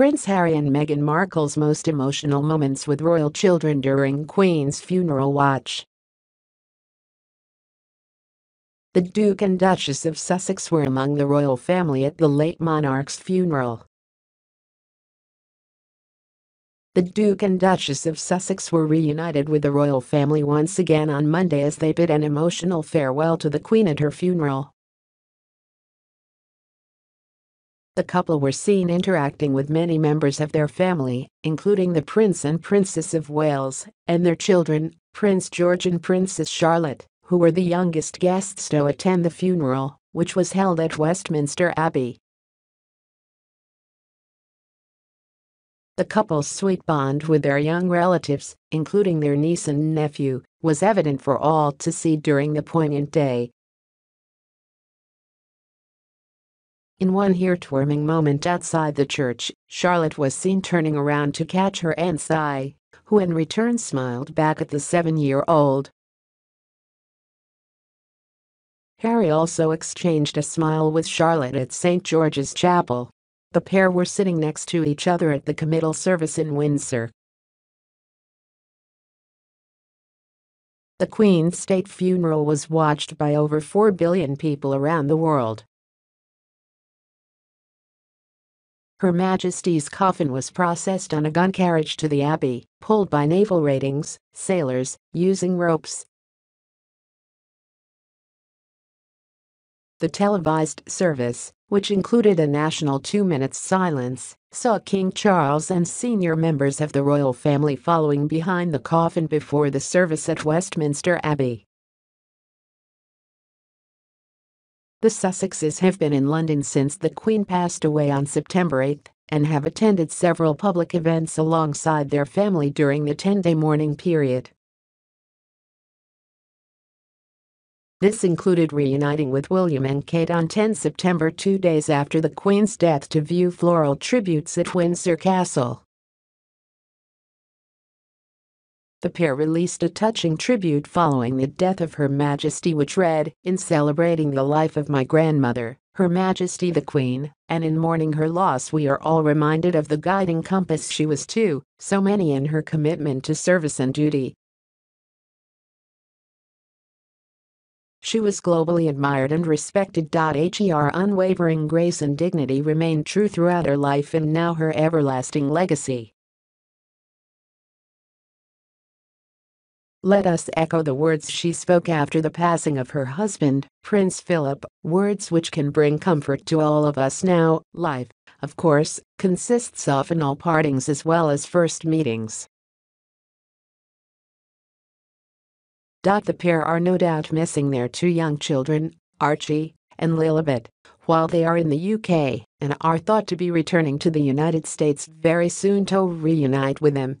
Prince Harry and Meghan Markle's most emotional moments with royal children during Queen's funeral watch. The Duke and Duchess of Sussex were among the royal family at the late monarch's funeral. The Duke and Duchess of Sussex were reunited with the royal family once again on Monday as they bid an emotional farewell to the Queen at her funeral. The couple were seen interacting with many members of their family, including the Prince and Princess of Wales, and their children, Prince George and Princess Charlotte, who were the youngest guests to attend the funeral, which was held at Westminster Abbey. The couple's sweet bond with their young relatives, including their niece and nephew, was evident for all to see during the poignant day. In one heartwarming moment outside the church, Charlotte was seen turning around to catch her aunt's eye, who in return smiled back at the seven-year-old. Harry also exchanged a smile with Charlotte at St. George's Chapel. The pair were sitting next to each other at the committal service in Windsor. The Queen's state funeral was watched by over 4 billion people around the world. Her Majesty's coffin was processed on a gun carriage to the Abbey, pulled by naval ratings, sailors, using ropes, The televised service, which included a national two-minute silence, saw King Charles and senior members of the royal family following behind the coffin before the service at Westminster Abbey. The Sussexes have been in London since the Queen passed away on September 8 and have attended several public events alongside their family during the 10-day mourning period. This included reuniting with William and Kate on 10 September two days after the Queen's death to view floral tributes at Windsor Castle. The pair released a touching tribute following the death of Her Majesty which read, In celebrating the life of my grandmother, Her Majesty the Queen, and in mourning her loss we are all reminded of the guiding compass she was to so many in her commitment to service and duty. She was globally admired and respected. Her unwavering grace and dignity remained true throughout her life and now her everlasting legacy. Let us echo the words she spoke after the passing of her husband, Prince Philip, words which can bring comfort to all of us now. Life, of course, consists of in all partings as well as first meetings. The pair are no doubt missing their two young children, Archie and Lilibet, while they are in the UK and are thought to be returning to the United States very soon to reunite with them.